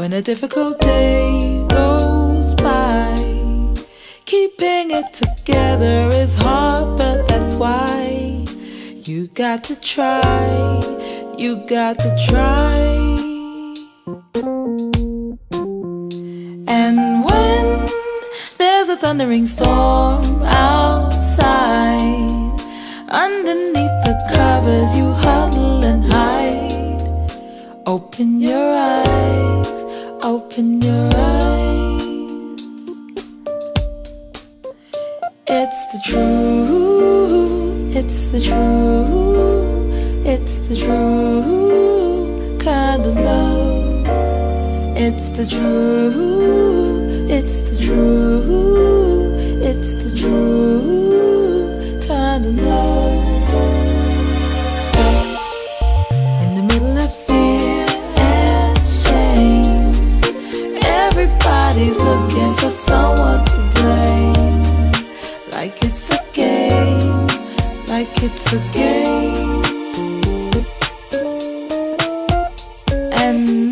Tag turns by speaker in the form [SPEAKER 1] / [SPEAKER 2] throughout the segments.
[SPEAKER 1] when a difficult day goes by. Keeping it together is hard, but that's why you got to try. You got to try. And when there's a thundering storm outside, underneath the covers you huddle It's the truth, it's the truth, it's the true kind of love. It's the truth, it's the truth, it's the true game. And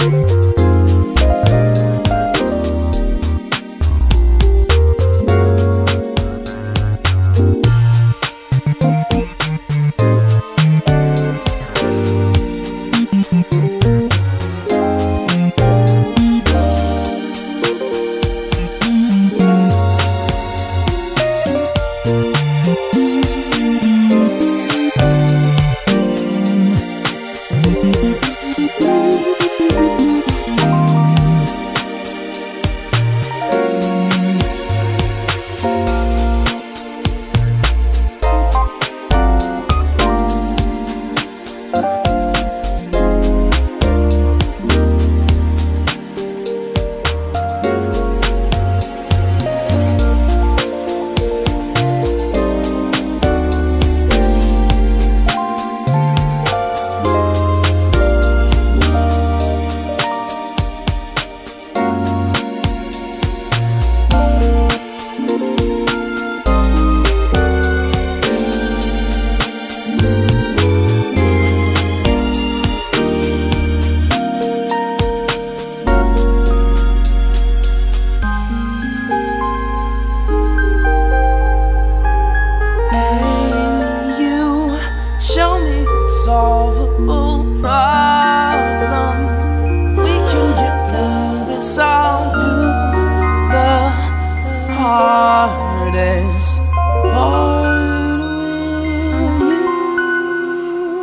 [SPEAKER 2] you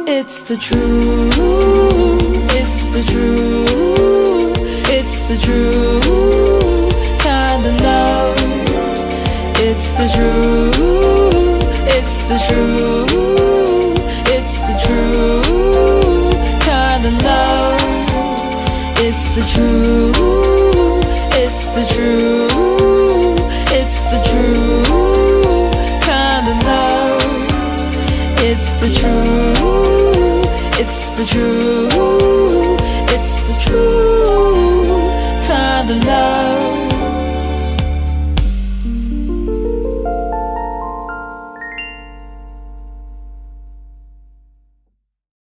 [SPEAKER 1] It's the truth. It's the truth. It's the true kind of love. It's the truth. It's the truth. It's the true kind of love. It's the truth. It's the truth. It's the true kind of love. It's the truth. It's the truth. It's the true kind of love.